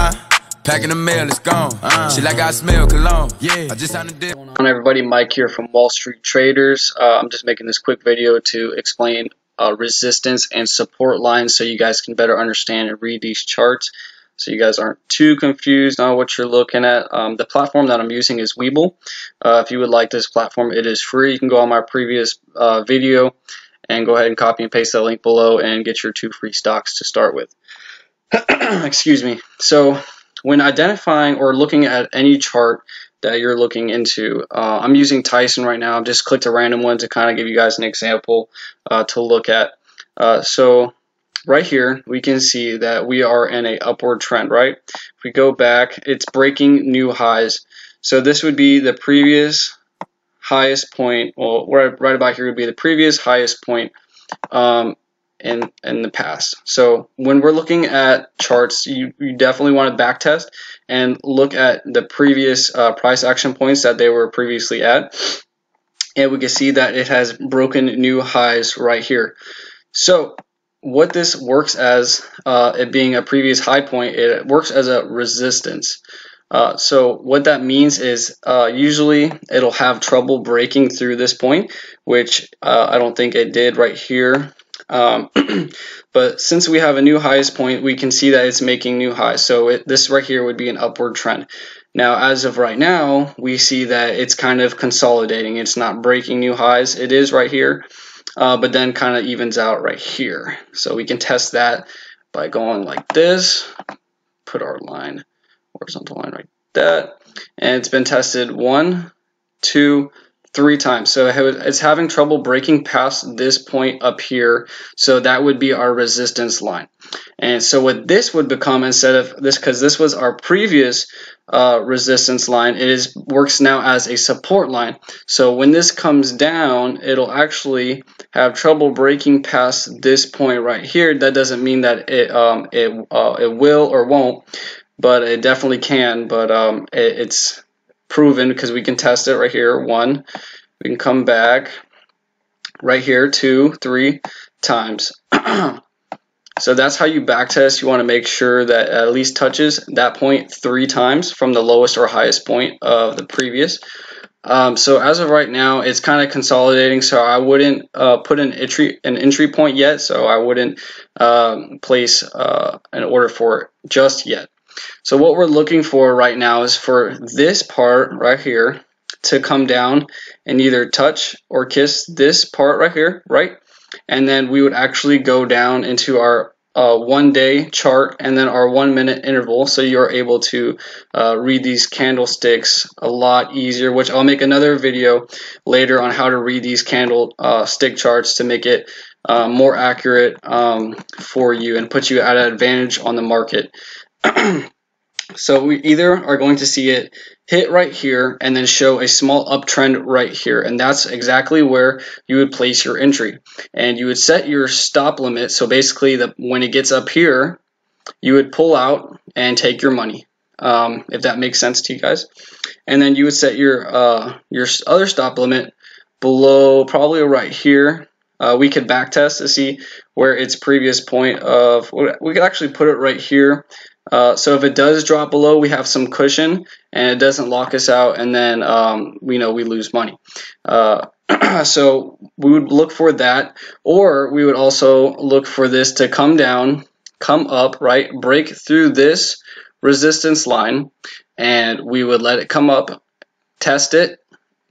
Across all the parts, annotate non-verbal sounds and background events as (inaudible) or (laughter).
Uh, packing the mail, it's gone. Uh, Shit like I smell cologne. Yeah, I just signed a deal. on everybody mike here from wall street traders uh, i'm just making this quick video to explain uh, resistance and support lines so you guys can better understand and read these charts so you guys aren't too confused on what you're looking at um, the platform that i'm using is webull uh, if you would like this platform it is free you can go on my previous uh, video and go ahead and copy and paste that link below and get your two free stocks to start with (clears throat) excuse me so when identifying or looking at any chart that you're looking into. Uh, I'm using Tyson right now. I've just clicked a random one to kind of give you guys an example uh, to look at. Uh, so right here, we can see that we are in a upward trend, right? If we go back, it's breaking new highs. So this would be the previous highest point, well, right, right about here would be the previous highest point um, in in the past. So when we're looking at charts, you, you definitely want to backtest and look at the previous uh, price action points that they were previously at. And we can see that it has broken new highs right here. So what this works as, uh, it being a previous high point, it works as a resistance. Uh, so what that means is uh, usually it'll have trouble breaking through this point, which uh, I don't think it did right here. Um, (clears throat) but since we have a new highest point, we can see that it's making new highs. So it, this right here would be an upward trend. Now, as of right now, we see that it's kind of consolidating. It's not breaking new highs. It is right here, uh, but then kind of evens out right here. So we can test that by going like this, put our line, horizontal line right that, and it's been tested one, two, three times. So it's having trouble breaking past this point up here. So that would be our resistance line. And so what this would become instead of this, because this was our previous uh, resistance line, it is works now as a support line. So when this comes down, it'll actually have trouble breaking past this point right here. That doesn't mean that it um, it uh, it will or won't, but it definitely can. But um, it, it's proven because we can test it right here. One, we can come back right here, two, three times. (clears throat) so that's how you back test. You want to make sure that at least touches that point three times from the lowest or highest point of the previous. Um, so as of right now, it's kind of consolidating. So I wouldn't uh, put an entry an entry point yet. So I wouldn't um, place uh, an order for it just yet. So what we're looking for right now is for this part right here to come down and either touch or kiss this part right here, right? And then we would actually go down into our uh, one day chart and then our one minute interval so you're able to uh, read these candlesticks a lot easier which I'll make another video later on how to read these candle uh, stick charts to make it uh, more accurate um, for you and put you at an advantage on the market (clears throat) So we either are going to see it hit right here and then show a small uptrend right here. And that's exactly where you would place your entry. And you would set your stop limit. So basically the, when it gets up here, you would pull out and take your money. Um, if that makes sense to you guys. And then you would set your uh, your other stop limit below probably right here. Uh, we could back test to see where its previous point of, we could actually put it right here uh, so if it does drop below, we have some cushion and it doesn't lock us out, and then um, we know we lose money. Uh, (clears throat) so we would look for that, or we would also look for this to come down, come up, right, break through this resistance line, and we would let it come up, test it,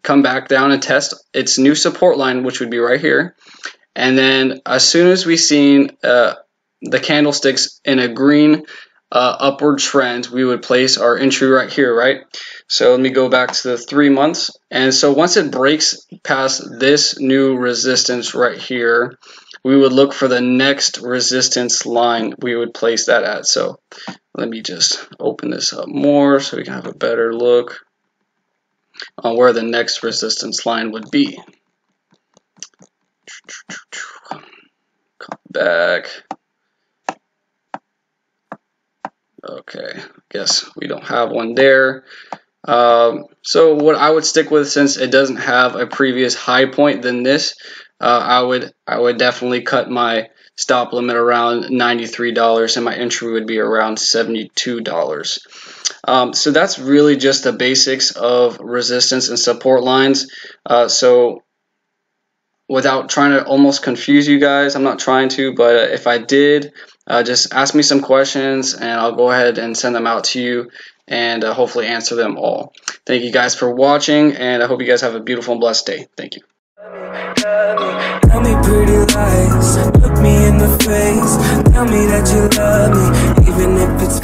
come back down and test its new support line, which would be right here. And then as soon as we seen uh, the candlesticks in a green uh, upward trend, we would place our entry right here, right? So let me go back to the three months. And so once it breaks past this new resistance right here, we would look for the next resistance line we would place that at. So let me just open this up more so we can have a better look on where the next resistance line would be. Come back. Okay, guess we don't have one there. Um, so what I would stick with, since it doesn't have a previous high point than this, uh, I would I would definitely cut my stop limit around $93 and my entry would be around $72. Um, so that's really just the basics of resistance and support lines. Uh, so without trying to almost confuse you guys, I'm not trying to, but uh, if I did, uh, just ask me some questions and I'll go ahead and send them out to you and uh, hopefully answer them all. Thank you guys for watching and I hope you guys have a beautiful and blessed day. Thank you. Tell me pretty lies, look me in the face, tell me that you love me, even if it's